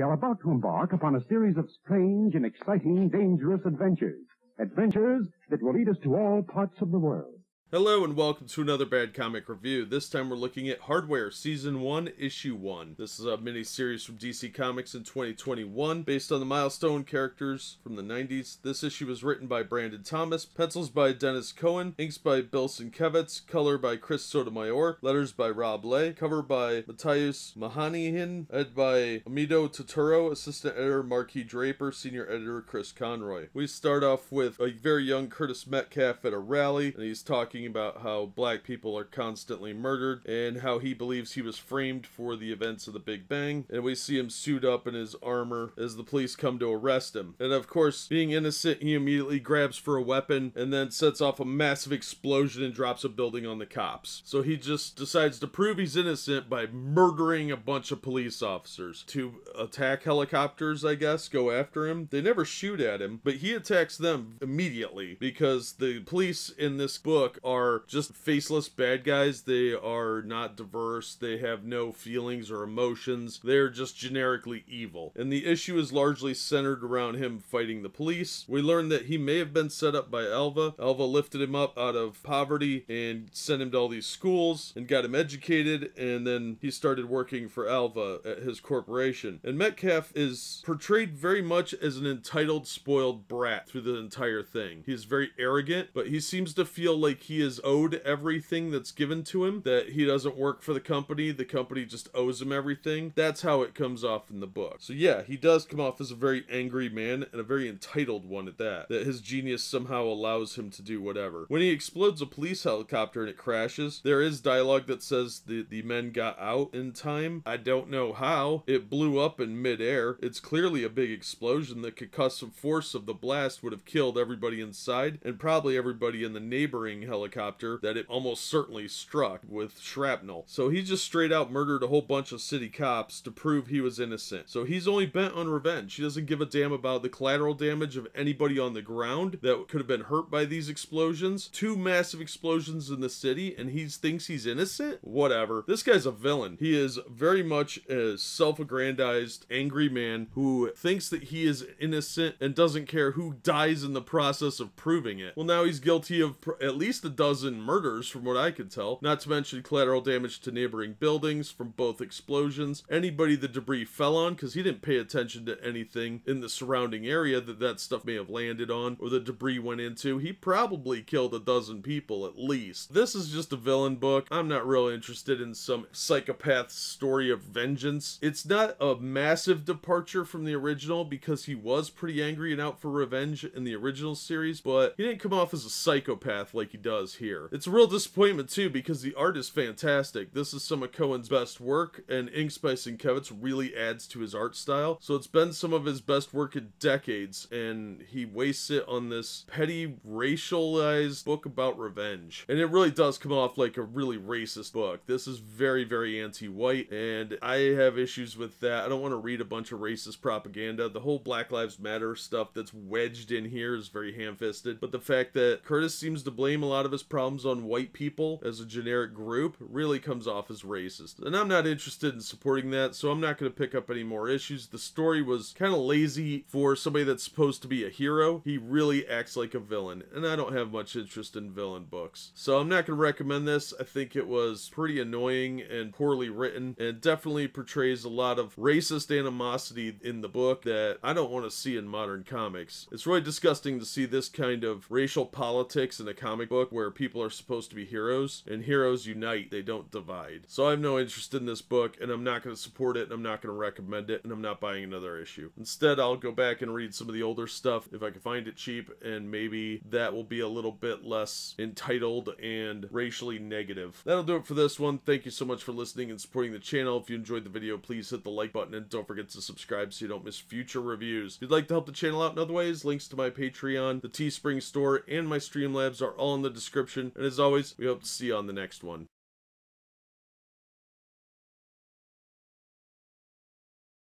We are about to embark upon a series of strange and exciting, dangerous adventures. Adventures that will lead us to all parts of the world. Hello and welcome to another Bad Comic Review. This time we're looking at Hardware Season 1, Issue 1. This is a mini-series from DC Comics in 2021 based on the milestone characters from the 90s. This issue was written by Brandon Thomas, pencils by Denys Cowan, inks by Bill Sienkiewicz, color by Chris Sotomayor, letters by Rob Leigh, cover by Mateus Manhanini, ed by Amedeo Turturro, assistant editor Marquis Draper, senior editor Chris Conroy. We start off with a very young Curtis Metcalf at a rally, and he's talking talking about how black people are constantly murdered and how he believes he was framed for the events of the Big Bang. And we see him suit up in his armor as the police come to arrest him. And of course, being innocent, he immediately grabs for a weapon and then sets off a massive explosion and drops a building on the cops. So he just decides to prove he's innocent by murdering a bunch of police officers. To attack helicopters, I guess, go after him. They never shoot at him, but he attacks them immediately because the police in this book are just faceless bad guys. They are not diverse. They have no feelings or emotions. They're just generically evil. And the issue is largely centered around him fighting the police. We learn that he may have been set up by Alva. Alva lifted him up out of poverty and sent him to all these schools and got him educated. And then he started working for Alva at his corporation. And Metcalf is portrayed very much as an entitled, spoiled brat through the entire thing. He's very arrogant, but he seems to feel like he is owed everything that's given to him, that he doesn't work for the company, the company just owes him everything. That's how it comes off in the book. So yeah, he does come off as a very angry man and a very entitled one at that, that his genius somehow allows him to do whatever. When he explodes a police helicopter and it crashes, there is dialogue that says the, the men got out in time. I don't know how. It blew up in midair. It's clearly a big explosion. The concussive force of the blast would have killed everybody inside and probably everybody in the neighboring helicopter helicopter that it almost certainly struck with shrapnel. So he just straight out murdered a whole bunch of city cops to prove he was innocent. So he's only bent on revenge. He doesn't give a damn about the collateral damage of anybody on the ground that could have been hurt by these explosions. Two massive explosions in the city and he thinks he's innocent? Whatever. This guy's a villain. He is very much a self-aggrandized, angry man who thinks that he is innocent and doesn't care who dies in the process of proving it. Well, now he's guilty of at least a dozen murders from what I could tell, not to mention collateral damage to neighboring buildings from both explosions, anybody the debris fell on because he didn't pay attention to anything in the surrounding area that that stuff may have landed on or the debris went into. He probably killed a dozen people at least. This is just a villain book. I'm not real interested in some psychopath story of vengeance. It's not a massive departure from the original because he was pretty angry and out for revenge in the original series, but he didn't come off as a psychopath like he does does here. It's a real disappointment too because the art is fantastic. This is some of Cowan's best work and Inks by Sienkiewicz really adds to his art style. So it's been some of his best work in decades and he wastes it on this petty racialized book about revenge. And it really does come off like a really racist book. This is very, very anti-white and I have issues with that. I don't want to read a bunch of racist propaganda. The whole Black Lives Matter stuff that's wedged in here is very ham-fisted. But the fact that Curtis seems to blame a lot of his problems on white people as a generic group really comes off as racist. And I'm not interested in supporting that, so I'm not going to pick up any more issues. The story was kind of lazy for somebody that's supposed to be a hero. He really acts like a villain, and I don't have much interest in villain books. So I'm not going to recommend this. I think it was pretty annoying and poorly written, and definitely portrays a lot of racist animosity in the book that I don't want to see in modern comics. It's really disgusting to see this kind of racial politics in a comic book where people are supposed to be heroes, and heroes unite, they don't divide. So I have no interest in this book, and I'm not going to support it, and I'm not going to recommend it, and I'm not buying another issue. Instead, I'll go back and read some of the older stuff if I can find it cheap, and maybe that will be a little bit less entitled and racially negative. That'll do it for this one. Thank you so much for listening and supporting the channel. If you enjoyed the video, please hit the like button, and don't forget to subscribe so you don't miss future reviews. If you'd like to help the channel out in other ways, links to my Patreon, the Teespring store, and my Streamlabs are all in the description description. And as always, we hope to see you on the next one.